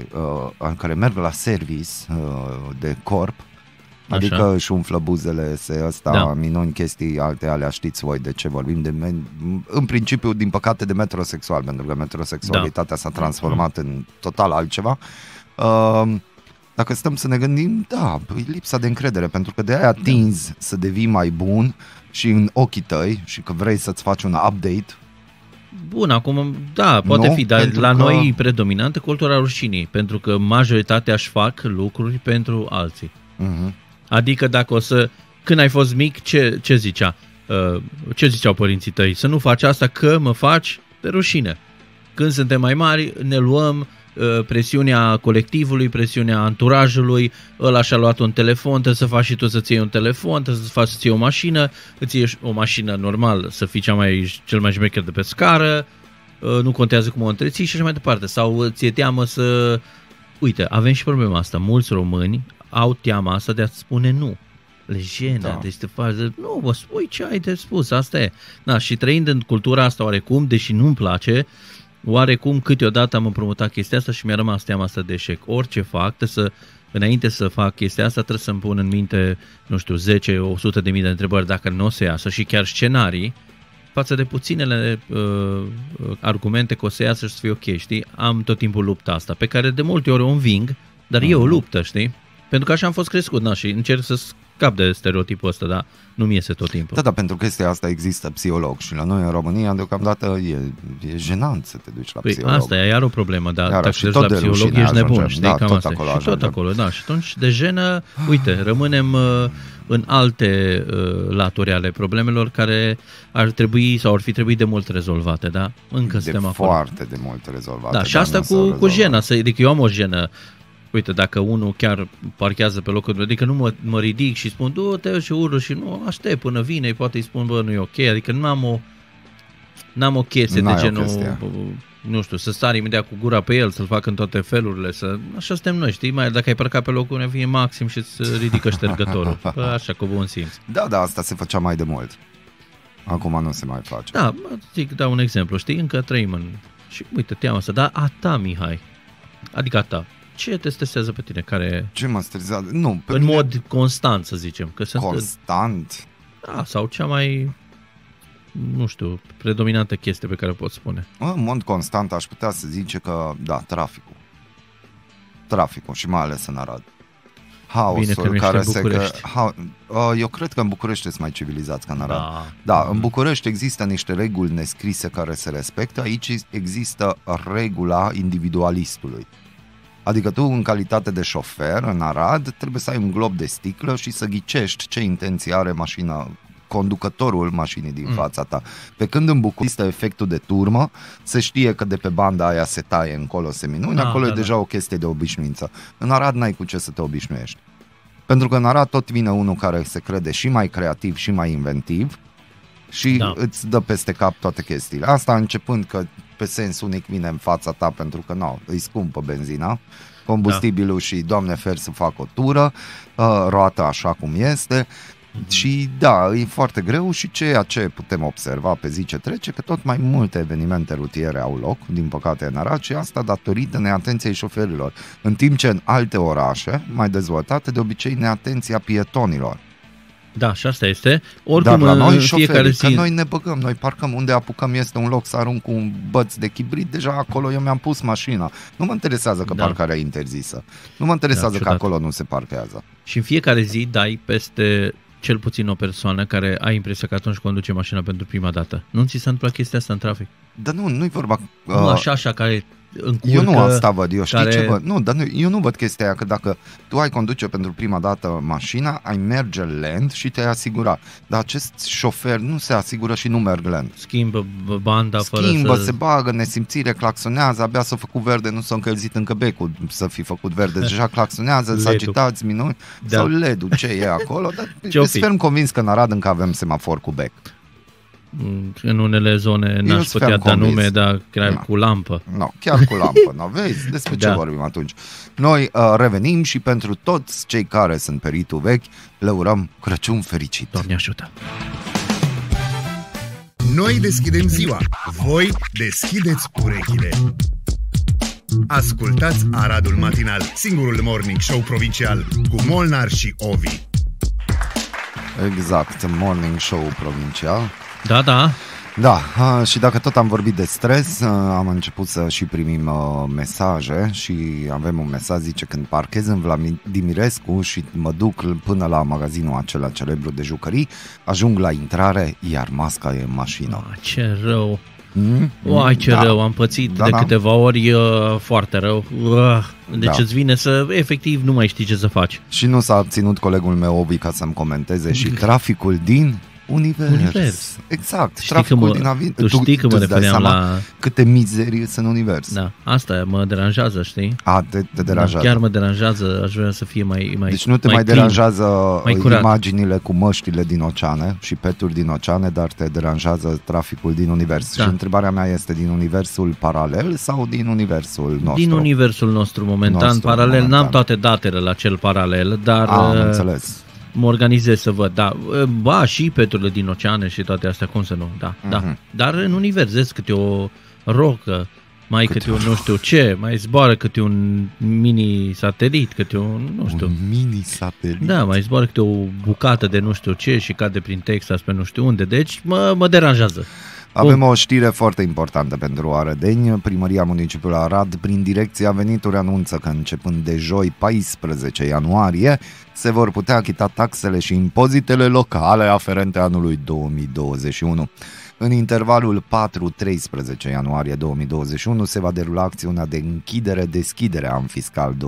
uh, care merg la service uh, de corp, adică Așa. își umflă buzele, se ăsta, Da. da. minuni, chestii alte alea, știți voi de ce vorbim, de, men- în principiu, din păcate, de metrosexual, pentru că metrosexualitatea Da. s-a transformat în total altceva. Uh, dacă stăm să ne gândim, da, e lipsa de încredere, pentru că de aia tinzi să devii mai bun și în ochii tăi și că vrei să-ți faci un update. Bun, acum, da, poate Nu, fi, dar pentru la că- noi e predominantă cultura rușinii, pentru că majoritatea își fac lucruri pentru alții. Mhm. Adică dacă o să, când ai fost mic, ce, ce zicea? Uh, ce ziceau părinții tăi? Să nu faci asta că mă faci de rușine. Când suntem mai mari, ne luăm uh, presiunea colectivului, presiunea anturajului, ăla și-a luat un telefon, trebuie să faci și tu să-ți iei un telefon, trebuie să faci să-ți iei o mașină, îți ieși o mașină normal, să fii cea mai, cel mai șmecher de pe scară, uh, nu contează cum o întreții și așa mai departe. Sau ți-e teamă să... Uite, avem și problema asta. Mulți români au teama asta de a spune nu. Le jenă, Da. da. deci te faci de, nu, mă spui ce ai de spus, asta e. Da, și trăind în cultura asta oarecum, deși nu-mi place, oarecum câteodată am împrumutat chestia asta și mi-a rămas teama asta de eșec. Orice fac, trebuie să, înainte să fac chestia asta, trebuie să-mi pun în minte, nu știu, 10, 100 de mii de întrebări dacă nu o să iasă și chiar scenarii, față de puținele uh, argumente că o să iasă și să fie ok, știi? Am tot timpul lupta asta, pe care de multe ori o înving, dar e o luptă, știi? Pentru că așa am fost crescut, na, și încerc să scap de stereotipul ăsta, dar nu-mi iese tot timpul. Da, da, pentru chestia asta există psiholog și la noi în România deocamdată e, e jenant să te duci la Păi psiholog. asta e iar o problemă, dar Iară, dacă și te tot duci la de psiholog rușine ești nebun, ajungem. știi, Da, cam tot asta. e. acolo și tot ajungem. acolo, da. Și atunci de jenă, uite, rămânem uh, în alte uh, laturi ale problemelor care ar trebui sau ar fi trebuit de mult rezolvate, da? Încă de suntem acolo. foarte de mult rezolvate. Da, și dar asta nu s-au cu, cu rezolvat. jena, să, adică eu am o jenă. Uite, dacă unul chiar parchează pe locul meu, adică nu mă, mă ridic și spun, du-te și urlă și nu, aștept până vine, poate îi spun, bă, nu e ok, adică nu am o, n-am o chestie N-ai de o genul, chestie. nu știu, să sar imediat cu gura pe el, să-l fac în toate felurile, să, așa suntem noi, știi, mai dacă ai parcat pe locul meu, vine maxim și îți ridică ștergătorul, bă, așa, cu bun simț. Da, da, asta se făcea mai de mult. Acum nu se mai face. Da, mă, zic, dau un exemplu, știi, încă trăim în... Și uite, teama asta, dar a ta, Mihai, adică a ta, ce te stresează pe tine, care Ce mă stresează? Nu, pe în mine mod constant, să zicem, că sunt, constant. da, sau cea mai, nu știu, predominantă chestie pe care o pot spune. În mod constant aș putea să zice că, da, traficul. Traficul și mai ales în Arad. Bine că Haosul nu ești care în se... București. Ha, uh, eu cred că în București sunt mai civilizați ca în Arad. Da. Da, în București există niște reguli nescrise care se respectă, aici există regula individualistului. Adică tu, în calitate de șofer, în Arad, trebuie să ai un glob de sticlă și să ghicești ce intenție are mașina, conducătorul mașinii din Mm. fața ta. Pe când în București există efectul de turmă, se știe că de pe banda aia se taie încolo, se minuni, Da, acolo da, e da. deja o chestie de obișnuință. În Arad n-ai cu ce să te obișnuiești. Pentru că în Arad tot vine unul care se crede și mai creativ și mai inventiv și Da. da. îți dă peste cap toate chestiile. Asta începând că pe sens unic vine în fața ta pentru că nu, îi scumpă benzina, combustibilul da. și doamne fer să fac o tură, uh, roată așa cum este Mhm. și da, e foarte greu și ceea ce putem observa pe zi ce trece, că tot mai multe evenimente rutiere au loc, din păcate în Arad și asta datorită neatenției șoferilor. În timp ce în alte orașe mai dezvoltate, de obicei neatenția pietonilor. Da, și asta este. Oricum, Dar la noi în fiecare șoferii, zi... că noi ne băgăm, noi parcăm unde apucăm este un loc să arunc cu un băț de chibrit, deja acolo eu mi-am pus mașina. Nu mă interesează că Da. parcarea e interzisă. Nu mă interesează Da, că ciudat. acolo nu se parchează. Și în fiecare zi dai peste cel puțin o persoană care ai impresia că atunci conduce mașina pentru prima dată. Nu ți se întâmplă chestia asta în trafic? Dar nu, nu-i vorba... Nu uh, așa, așa, care încurcă... Eu nu asta văd, eu știi care- ce văd? Nu, dar nu, eu nu văd chestia aia că dacă tu ai conduce pentru prima dată mașina, ai merge lent și te-ai asigura. Dar acest șofer nu se asigură și nu merg lent. Schimbă b- banda fără Schimbă, să... se bagă, nesimțire, claxonează, abia s-a făcut verde, nu s-a încălzit încă becul să fi făcut verde, deja claxonează, LED-ul. sagitați, minuni, Da. sau LED-ul, ce e acolo, dar Ce-o sunt fi? ferm convins că în Arad încă avem semafor cu bec. Mm, În unele zone n-aș sunt putea ferm da convins. nume, dar chiar Da. cu lampă. No, chiar cu lampă, no, vezi? Despre ce Da. vorbim atunci? Noi uh, revenim și pentru toți cei care sunt pe ritul vechi, le urăm Crăciun fericit. Doamne ajută! Noi deschidem ziua, voi deschideți urechile. Ascultați Aradul Matinal, singurul morning show provincial cu Molnar și Ovi. Exact, morning show provincial. Da, da, Da, a, și dacă tot am vorbit de stres, a, am început să și primim a, mesaje și avem un mesaj, zice, când parchez în Vladimirescu și mă duc până la magazinul acela celebru de jucării, ajung la intrare, iar masca e în mașină. Ah, ce rău. Mm? Uai, ce Da. rău, am pățit Da, de da. câteva ori uh, foarte rău. Uh, deci Da. îți vine să, efectiv, nu mai știi ce să faci. Și nu s-a abținut colegul meu Obi ca să-mi comenteze și traficul din univers. Univers. Exact, Știi că traficul mă, din avion. tu știi că mă îți dai refeream seama la... câte mizerii sunt în univers. Da, asta mă deranjează, știi? A, te, te deranjează. Da, chiar mă deranjează, aș vrea să fie mai mai Deci nu te mai, clean. deranjează mai curat. imaginile cu măștile din oceane și peturi din oceane, dar te deranjează traficul din univers. Da. Și întrebarea mea este din universul paralel sau din universul nostru? Din universul nostru momentan, Nostru, paralel, momentan. n-am toate datele la cel paralel, dar Am uh, înțeles. Mă organizez să văd, da, uh, ba și peturile din oceane și toate astea, cum să nu, da, da. Mhm. Dar în univers vezi câte o rocă, mai câte un nu știu ce, mai zboară câte un mini satelit, câte un, nu știu, Un mini satelit. da, mai zboară câte o bucată de nu știu ce și cade prin Texas pe nu știu unde, deci mă, mă deranjează. Avem o știre foarte importantă pentru Arădeni. Primăria Municipiului Arad, prin direcția venituri, anunță că începând de joi 14 ianuarie se vor putea achita taxele și impozitele locale aferente anului 2021. În intervalul 4-13 ianuarie 2021 se va derula acțiunea de închidere-deschidere a an fiscal 2020-2021.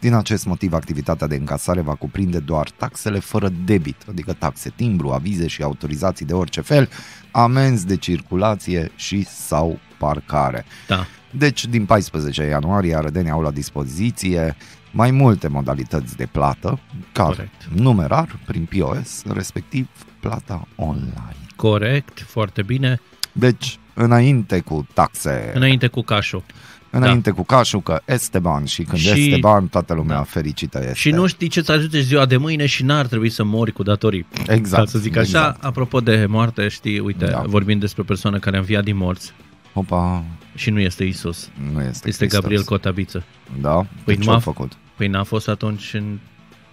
Din acest motiv, activitatea de încasare va cuprinde doar taxele fără debit, adică taxe timbru, avize și autorizații de orice fel, amenzi de circulație și sau parcare. Da, Deci, din 14 ianuarie, arădenii au la dispoziție mai multe modalități de plată, ca Corect. numerar, prin POS, respectiv plata online. corect, foarte bine. Deci, înainte cu taxe, Înainte cu cașul. Înainte cu cașul, că este bani și când Și- este bani, toată lumea Da. fericită este. Și nu știi ce-ți ajute ziua de mâine și n-ar trebui să mori cu datorii. Exact, Ca să zic așa, exact. apropo de moarte, știi, uite, Da. vorbim despre o persoană care a înviat din morți Opa, și nu este Isus, nu este este Hristos. Gabriel Cotabiță. Da? Păi Păi ce nu a a- făcut? Păi n-a fost atunci în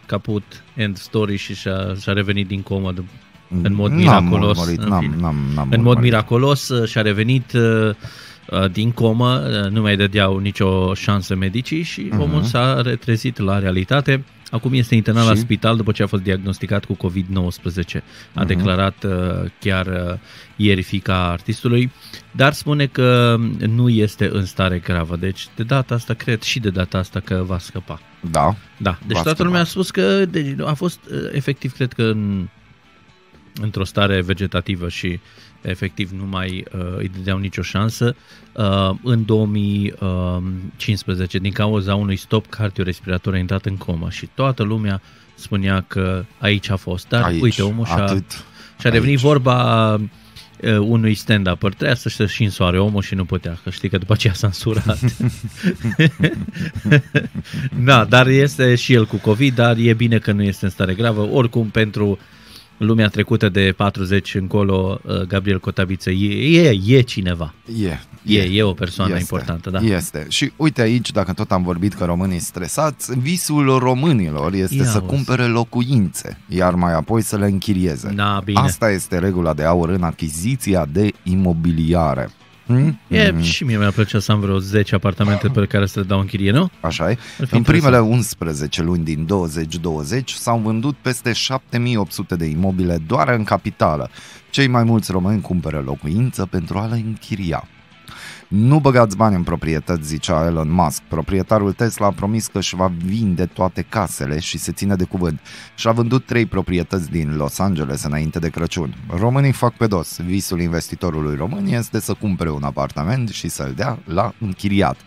caput, end story și și-a, și-a revenit din comă d- în mod N-am miraculos, urmărit, în n-am, fine. n-am, n-am în mod urmărit. miraculos uh, și-a revenit uh, uh, din comă, uh, nu mai dădeau nicio șansă medicii și Mhm. omul s-a retrezit la realitate. Acum este internat la Și? spital după ce a fost diagnosticat cu COVID-19. A Mhm. declarat uh, chiar uh, ieri fica artistului, dar spune că nu este în stare gravă. Deci de data asta cred și de data asta că va scăpa. Da, Da, deci Va toată scăpa. lumea a spus că deci, a fost uh, efectiv, cred că în, într-o stare vegetativă și efectiv nu mai uh, îi dădeau nicio șansă. Uh, în 2015, din cauza unui stop cardiorespirator, a intrat în comă și toată lumea spunea că aici a fost. Dar aici, uite, omul și-a, atât. și-a revenit aici. vorba uh, unui stand-up. Trebuia să se și însoare omul și nu putea, că știi că după aceea s-a însurat. da, dar este și el cu COVID, dar e bine că nu este în stare gravă. Oricum, pentru lumea trecută de 40 încolo, uh, Gabriel Cotabiță e, e, e cineva. E, E, e o persoană este, importantă, da. Este. Și uite aici, dacă tot am vorbit că românii stresați, visul românilor este Ia să auzi. cumpere locuințe, iar mai apoi să le închirieze. Da, bine. Asta este regula de aur în achiziția de imobiliare. Hmm? E, Mhm. și mie mi-ar plăcea să am vreo 10 apartamente pe care să le dau în chirie, nu? Așa e. Ar fi În primele interesant. 11 luni din 2020 s-au vândut peste 7800 de imobile doar în capitală. Cei mai mulți români cumpără locuință pentru a le închiria. Nu băgați bani în proprietăți, zicea Elon Musk. Proprietarul Tesla a promis că își va vinde toate casele și se ține de cuvânt. Și-a vândut trei proprietăți din Los Angeles înainte de Crăciun. Românii fac pe dos. Visul investitorului român este să cumpere un apartament și să-l dea la închiriat.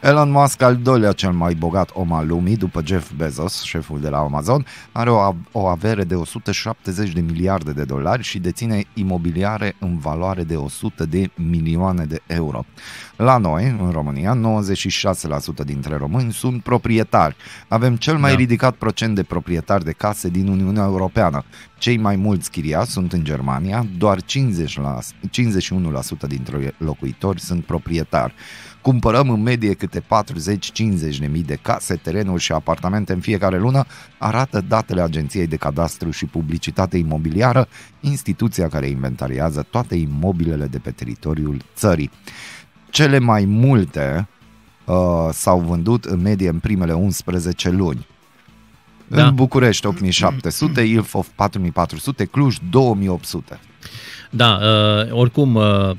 Elon Musk, al doilea cel mai bogat om al lumii, după Jeff Bezos, șeful de la Amazon, are o, o avere de 170 de miliarde de dolari și deține imobiliare în valoare de 100 de milioane de euro. La noi, în România, 96% dintre români sunt proprietari. Avem cel mai Da. ridicat procent de proprietari de case din Uniunea Europeană. Cei mai mulți chiriați sunt în Germania, doar 50 la, 51% dintre locuitori sunt proprietari. Cumpărăm în medie câte 40-50 de mii de case, terenuri și apartamente în fiecare lună, arată datele Agenției de Cadastru și Publicitate Imobiliară, instituția care inventariază toate imobilele de pe teritoriul țării. Cele mai multe uh, s-au vândut în medie în primele 11 luni. Da. În București 8700, Ilfov 4400, Cluj 2800. Da, uh, oricum uh,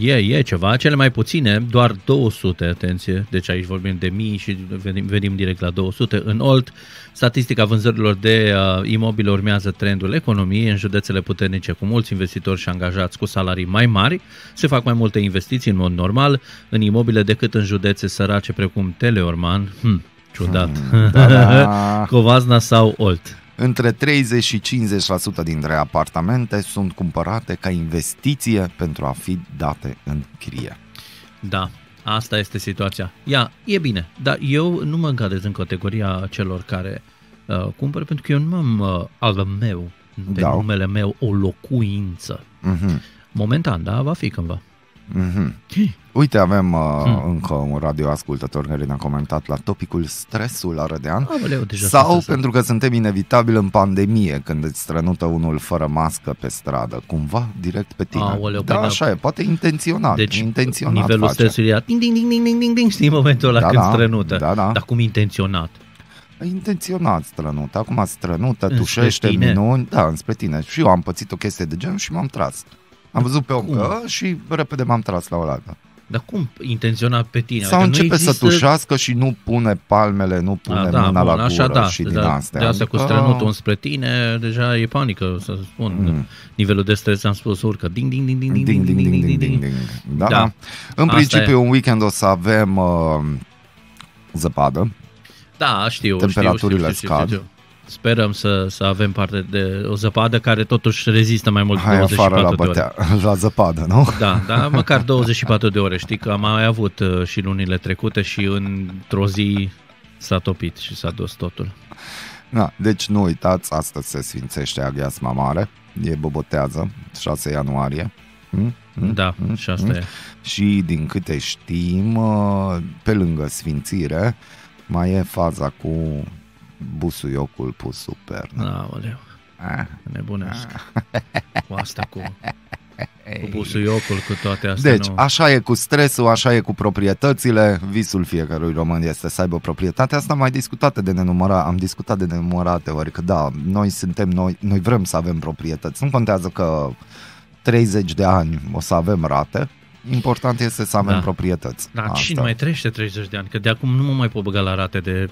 e, e ceva, cele mai puține, doar 200, atenție, deci aici vorbim de mii și venim, venim direct la 200. În Olt, statistica vânzărilor de uh, imobile urmează trendul economiei în județele puternice cu mulți investitori și angajați cu salarii mai mari. Se fac mai multe investiții în mod normal în imobile decât în județe sărace precum Teleorman, hm, ciudat, hmm, da, da. Covazna sau Olt. Între 30 și 50% dintre apartamente sunt cumpărate ca investiție pentru a fi date în chirie. Da, asta este situația. Ia, e bine, dar eu nu mă încadrez în categoria celor care uh, cumpără pentru că eu nu am uh, al meu, pe da. numele meu, o locuință. Uh-huh. Momentan, da, va fi cândva. Mm-hmm. Uite, avem uh, hmm. încă un radioascultător care ne-a comentat la topicul stresul la Rădean. Aoleu, deja sau pentru că suntem inevitabil în pandemie, când îți strănută unul fără mască pe stradă, cumva direct pe tine. Aoleu, da, așa da. e, poate intenționat. Deci, intenționat nivelul face. stresului era ding, ding, ding, ding, ding, ding, știi, în momentul ăla da, când da, strănută. Da, da. Dar cum intenționat? intenționat strănut. Acum strănută, tușește minuni. Da, înspre tine. Și eu am pățit o chestie de genul și m-am tras. Am văzut pe om că și repede m-am tras la o lată. Dar cum intenționat pe tine? Sau adică începe există... să tușească și nu pune palmele, nu pune A, da, mâna bun, la gură da, și din da, astea. De asta adică... cu strănutul spre tine, deja e panică, să spun. Mm. Nivelul de stres, am spus, urcă. Ding, ding, ding, ding, ding, ding, ding, ding, ding, ding, ding. Da. da. În asta principiu, e. un weekend o să avem uh, zăpadă. Da, știu, Temperaturile știu, știu, știu, știu, știu. Sperăm să, să avem parte de o zăpadă care totuși rezistă mai mult de 24 la de bătea, ore. La zăpadă, nu? Da, da, măcar 24 de ore. Știi că am mai avut uh, și lunile trecute și într-o zi s-a topit și s-a dus totul. Da, deci nu uitați, astăzi se sfințește Aghiasma Mare, e bobotează, 6 ianuarie. Hmm? Hmm? Da, hmm? și asta hmm? e. Și din câte știm, uh, pe lângă sfințire, mai e faza cu busuiocul pus super. Aoleu, ah. nebunesc. Ah. Cu asta cu, cu busuiocul, cu toate astea. Deci, nu... așa e cu stresul, așa e cu proprietățile. Visul fiecărui român este să aibă proprietate. Asta am mai discutat de nenumărat, am discutat de nenumărate ori că da, noi suntem, noi, noi vrem să avem proprietăți. Nu contează că 30 de ani o să avem rate, Important este să avem da. proprietăți. Da, Asta. cine mai trăiește 30 de ani? Că de acum nu mă mai pot băga la rate de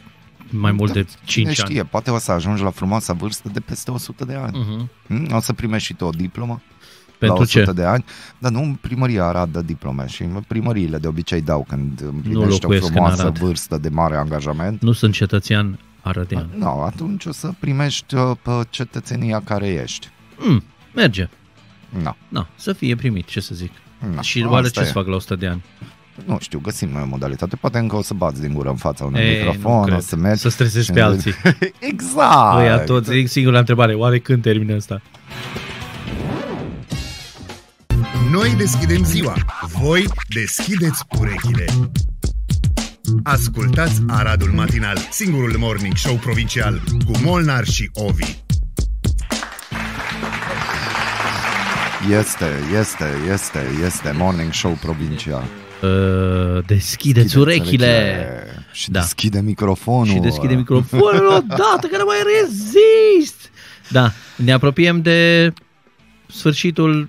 mai mult de 5 știe, ani. poate o să ajungi la frumoasa vârstă de peste 100 de ani. Uh-huh. O să primești și tu o diplomă Pentru la 100 ce? de ani. Dar nu primăria Arad dă diplome și primăriile de obicei dau când împlinești o frumoasă vârstă de mare angajament. Nu sunt cetățean arădean. Nu, no, atunci o să primești uh, pe cetățenia care ești. Mm, merge. Nu. No. no, să fie primit, ce să zic. No, și oare ce să fac la 100 de ani? Nu știu, găsim noi o modalitate. Poate încă o să bați din gură în fața unui Ei, microfon, o să mergi. Să stresezi pe alții. exact! Băi, toți, e singura întrebare. Oare când termină asta? Noi deschidem ziua. Voi deschideți urechile. Ascultați Aradul Matinal, singurul morning show provincial cu Molnar și Ovi. Este, este, este, este morning show provincial. Uh, deschideți urechile. urechile. Și da. deschide microfonul. Și deschide microfonul odată, că nu mai rezist. Da, ne apropiem de sfârșitul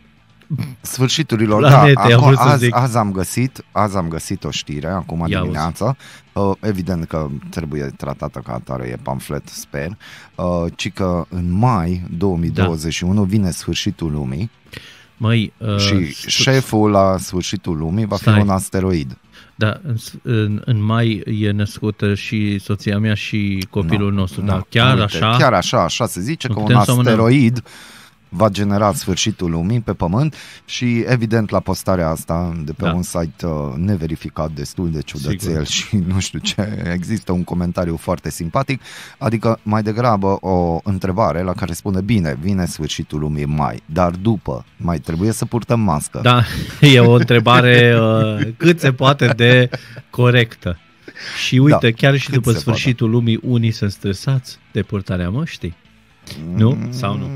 sfârșiturilor. Planete, da, acum, azi, azi, am găsit, azi am găsit o știre, acum Ia dimineața. Uh, evident că trebuie tratată ca atare, e pamflet, sper. Uh, ci că în mai 2021 da. vine sfârșitul lumii. Măi, uh, și st- șeful la sfârșitul lumii va stai. fi un asteroid. Da, în, în, în mai e născută și soția mea și copilul no, nostru, no, da, chiar uite, așa? Chiar așa, așa se zice, că un asteroid va genera sfârșitul lumii pe pământ și evident la postarea asta de pe Da. un site uh, neverificat destul de ciudățel Sigur. și nu știu ce, există un comentariu foarte simpatic, adică mai degrabă o întrebare la care spune bine, vine sfârșitul lumii mai, dar după mai trebuie să purtăm mască. Da, e o întrebare uh, cât se poate de corectă. Și uite, Da, chiar și cât după se sfârșitul lumii, unii sunt stresați de purtarea măștii. nu? Sau nu?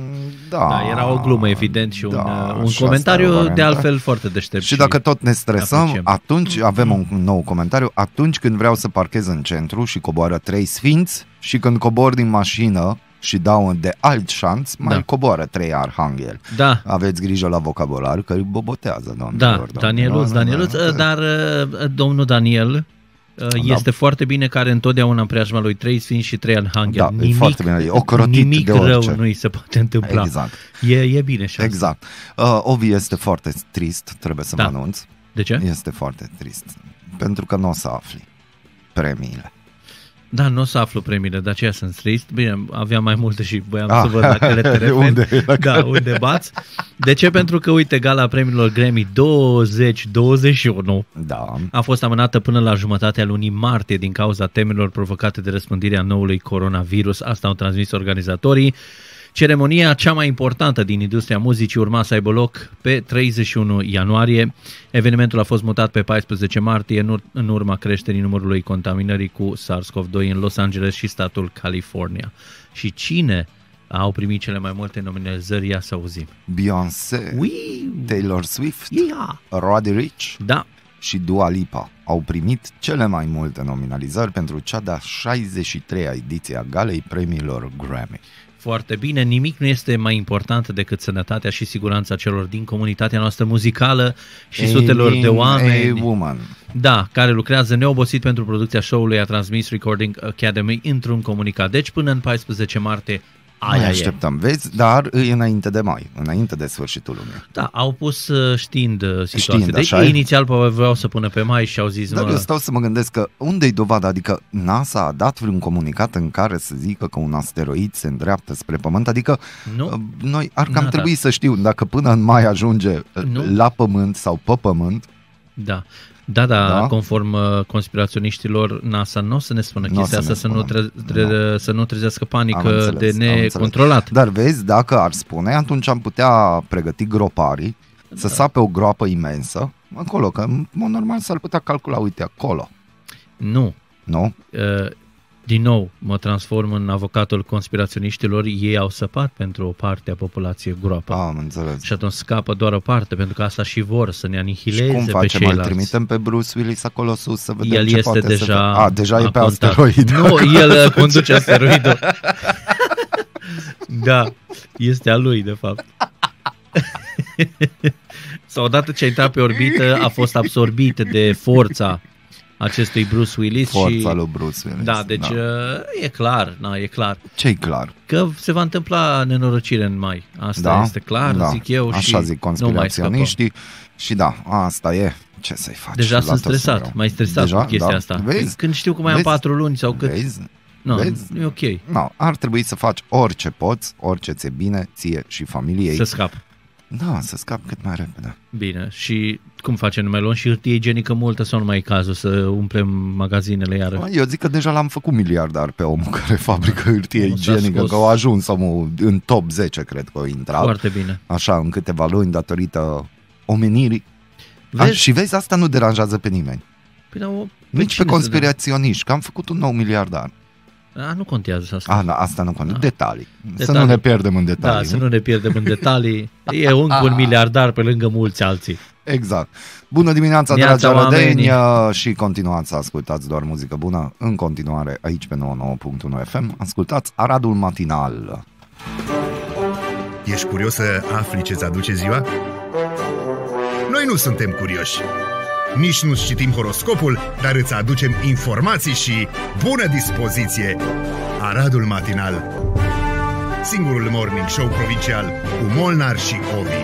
Da, Da, era o glumă, evident, și un, da, uh, un și asta e o comentariu variantă. de altfel foarte deștept. Și dacă tot ne stresăm, apreciem. atunci avem un nou comentariu. Atunci când vreau să parchez în centru și coboară trei sfinți și când cobor din mașină și dau de alt șanț, mai Da. coboară trei arhanghel. Da, Aveți grijă la vocabular că îi bobotează, doamnelor. da, doamnelor. Danieluț, Danieluț, Da, da. dar uh, domnul Daniel uh, este foarte bine care întotdeauna în preajma lui trei sfinți și trei arhanghel. Da, e foarte bine, e ocrotit nimic de rău orice. nu îi se poate întâmpla. Exact, E, e bine și asta. exact. Uh, Ovi este foarte trist, trebuie să Da. vă anunț. De ce? Este foarte trist. Pentru că nu o să afli premiile. Da, nu o să aflu premiile, de aceea sunt trist. Bine, aveam mai multe și voiam Ah. să văd la care te referi. Unde? La Da, unde bați. De ce? Pentru că, uite, gala premiilor Grammy 2021 Da, a fost amânată până la jumătatea lunii martie din cauza temelor provocate de răspândirea noului coronavirus. Asta au transmis organizatorii. Ceremonia cea mai importantă din industria muzicii urma să aibă loc pe 31 ianuarie. Evenimentul a fost mutat pe 14 martie în, ur- în urma creșterii numărului contaminării cu SARS-CoV-2 în Los Angeles și statul California. Și cine au primit cele mai multe nominalizări? Ia să auzim. Beyoncé, Ui, Taylor Swift, ia! Roddy Rich Da, și Dua Lipa au primit cele mai multe nominalizări pentru cea de-a 63-a ediție a galei premiilor Grammy. Foarte bine, nimic nu este mai important decât sănătatea și siguranța celor din comunitatea noastră muzicală și sutelor de Being oameni. A woman. Da, care lucrează neobosit pentru producția show-ului, a transmis Recording Academy într-un comunicat. Deci până în 14 martie, Mai aia e. așteptăm, vezi? Dar e înainte de mai, înainte de sfârșitul lumii. Da, au pus uh, știind uh, situația. Știind, deci așa e. inițial probabil vreau să pună pe mai și au zis, Dar eu mă, stau să mă gândesc că unde-i dovada? Adică NASA a dat vreun comunicat în care să zică că un asteroid se îndreaptă spre Pământ? Adică nu, uh, noi ar cam N-a trebui dat. să știu dacă până în mai ajunge uh, Nu. la Pământ sau pe Pământ, da. Da, da, Da? conform uh, conspiraționiștilor, NASA nu o să ne spună N-o chestia să ne asta, să nu, spună. tre- tre- să nu trezească Am panică înțeles, de am înțeles. necontrolat. Dar vezi, dacă ar spune, atunci am putea pregăti groparii să Da. sape o groapă imensă acolo, că în mod normal s-ar putea calcula, uite, acolo, Nu, nu? Uh, din nou mă transform în avocatul conspiraționiștilor, ei au săpat pentru o parte a populației groapă. Am înțeles. Și atunci scapă doar o parte, pentru că asta și vor, să ne Și anihileze cum pe facem? Îl ceilalți. trimitem pe Bruce Willis acolo sus să vedem El ce este poate deja... să facă. A, deja e a pe contat. asteroid. Nu, el uh, conduce asteroidul. da, este a lui, de fapt. Sau odată ce a intrat pe orbită, a fost absorbit de forța acestui Bruce Willis și... Forța lui Bruce Willis. Da, deci uh, e clar, na, e clar. Ce-i clar? Că se va întâmpla nenorocire în mai. Asta da? este clar, da. zic eu. și Așa zic nu mai conspiraționiștii. Și da, asta e. Ce să-i faci? Deja La sunt tot stresat, greu. mai stresat Deja? cu chestia Da. asta. Vezi? Când știu că mai am Vezi? patru luni sau cât, Vezi? nu, Vezi? nu e ok No, ar trebui să faci orice poți, orice ți-e bine, ție și familiei. să scap. Da, să scapi cât mai repede. Bine, și cum facem? Nu mai luăm și hârtie igienică multă sau nu mai e cazul să umplem magazinele iară? Eu zic că deja l-am făcut miliardar pe omul care fabrică hârtie Nu s-a igienică, scos. că au ajuns omul în top 10, cred că o intrat. Foarte bine. Așa, în câteva luni, datorită omenirii. A, Vezi? și vezi, asta nu deranjează pe nimeni. Păi, dar o- Nici cine pe să conspiraționiști, că am făcut un nou miliardar. Dea? A, nu contează asta. A, da, asta nu contează. Da. Detalii. Să Detalii. nu ne pierdem în da, detalii. să nu ne pierdem în detalii. E încă un miliardar pe lângă mulți alții. Exact. Bună dimineața, Neața, dragi arădeni, oamenii. și continuați să ascultați doar muzică bună în continuare aici pe 99.1 FM. Ascultați Aradul Matinal. Ești curios să afli ce-ți aduce ziua? Noi nu suntem curioși. Nici nu citim horoscopul, dar îți aducem informații și bună dispoziție. Aradul Matinal Singurul morning show provincial cu Molnar și Ovi.